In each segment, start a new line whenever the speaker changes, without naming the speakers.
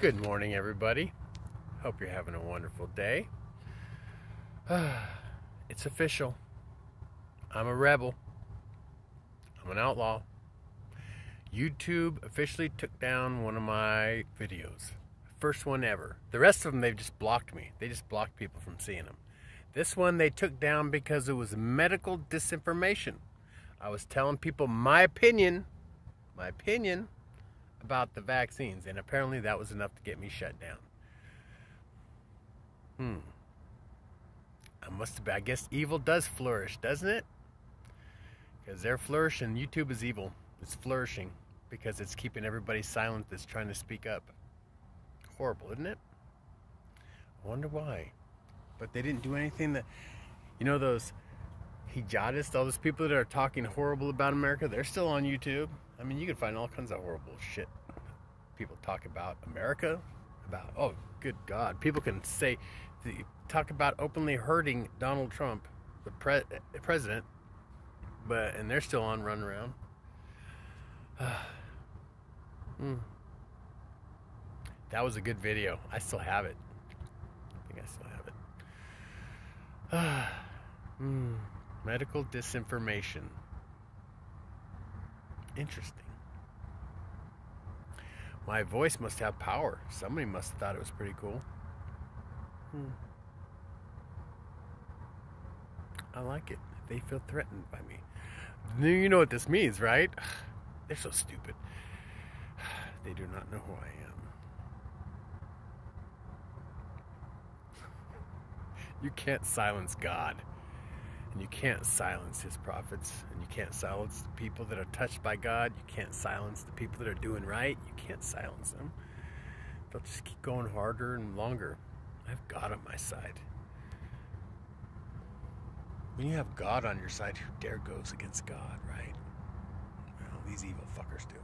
Good morning, everybody. Hope you're having a wonderful day. it's official. I'm a rebel. I'm an outlaw. YouTube officially took down one of my videos. First one ever. The rest of them, they've just blocked me. They just blocked people from seeing them. This one they took down because it was medical disinformation. I was telling people my opinion, my opinion about the vaccines, and apparently that was enough to get me shut down. Hmm. I must have been, I guess evil does flourish, doesn't it? Because they're flourishing. YouTube is evil. It's flourishing because it's keeping everybody silent that's trying to speak up. Horrible, isn't it? I wonder why. But they didn't do anything that, you know, those jihadists, all those people that are talking horrible about America, they're still on YouTube. I mean, you can find all kinds of horrible shit. People talk about America, about, oh, good God. People can say, talk about openly hurting Donald Trump, the pre- president, but, and they're still on run around. mm. That was a good video. I still have it. I think I still have it. mm. Medical disinformation. Interesting. My voice must have power. Somebody must have thought it was pretty cool. Hmm. I like it. They feel threatened by me. You know what this means, right? They're so stupid. They do not know who I am. You can't silence God. And you can't silence his prophets. And you can't silence the people that are touched by God. You can't silence the people that are doing right. You can't silence them. They'll just keep going harder and longer. I've God on my side. When you have God on your side, who dare goes against God, right? Well, these evil fuckers do.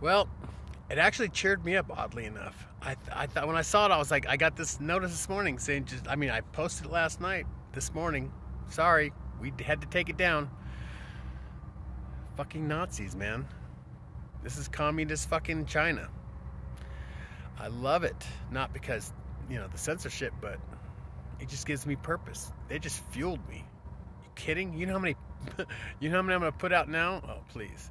Well, it actually cheered me up, oddly enough. I, th- I thought when I saw it, I was like, I got this notice this morning saying, just, I mean, I posted it last night, this morning, Sorry, we had to take it down. Fucking Nazis, man. This is communist fucking China. I love it. Not because, you know, the censorship, but it just gives me purpose. They just fueled me. You kidding? You know how many you know how many I'm gonna put out now? Oh please.